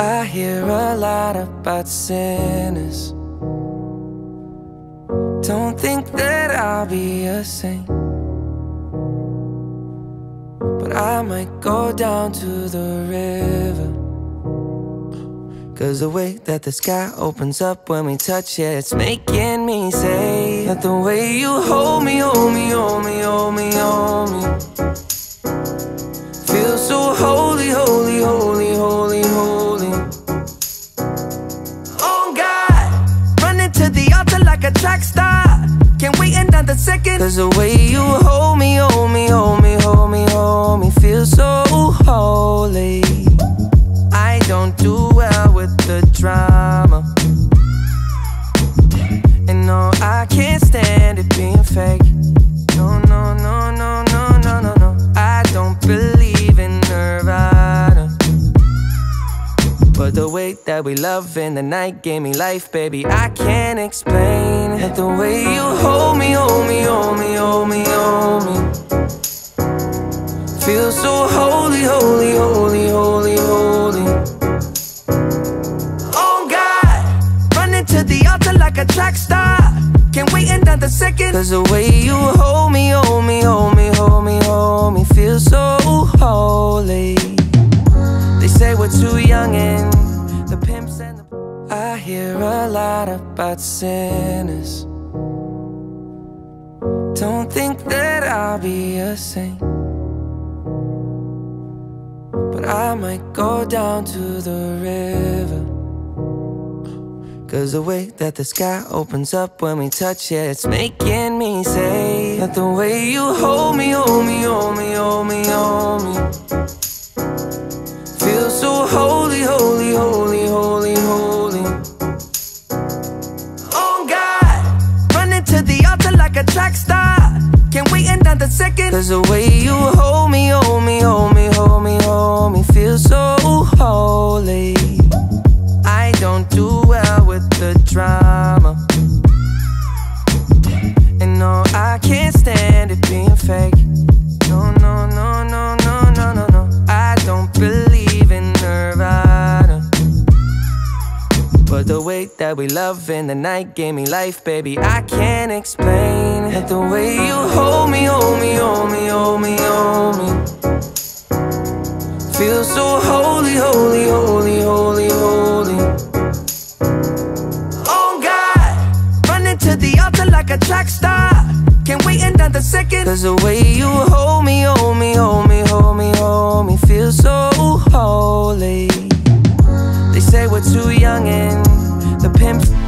I hear a lot about sinners. Don't think that I'll be a saint. But I might go down to the river. Cause the way that the sky opens up when we touch it, it's making me say that the way you hold me, hold me, hold me, hold me, hold me. Feels so holy, holy, holy, holy, holy. Oh God, running to the altar like a track star. Can't wait another second. Cause the way you hold me, hold me, hold me, hold me, hold me, feels so holy. Don't do well with the drama. And no, I can't stand it being fake. No, no, no, no, no, no, no, no. I don't believe in Nirvana. But the way that we love in the night gave me life, baby. I can't explain it. The way you hold me, hold me, hold me, hold me, hold me. Feel so holy, holy, holy, the altar like a track star. Can't wait another second. Cause the way you hold me, hold me, hold me, hold me, hold me, feel so holy. They say we're too young and the pimps and the. I hear a lot about sinners. Don't think that I'll be a saint. But I might go down to the river. Cause the way that the sky opens up when we touch it, it's making me say that the way you hold me, hold me, hold me, hold me, hold me. Feel so holy, holy, holy, holy, holy. Oh God, running to the altar like a track star. Can't wait another second. Cause the way you hold me, hold me, hold me, hold me, way that we love in the night gave me life, baby. I can't explain. The way you hold me, hold me, hold me, hold me, hold me. Feel so holy, holy, holy, holy, holy. Oh God, running to the altar like a track star. Can't wait another second. Cause the way you hold me, hold me, hold me, hold me, hold me, feel so holy. They say we're too young and the pimps.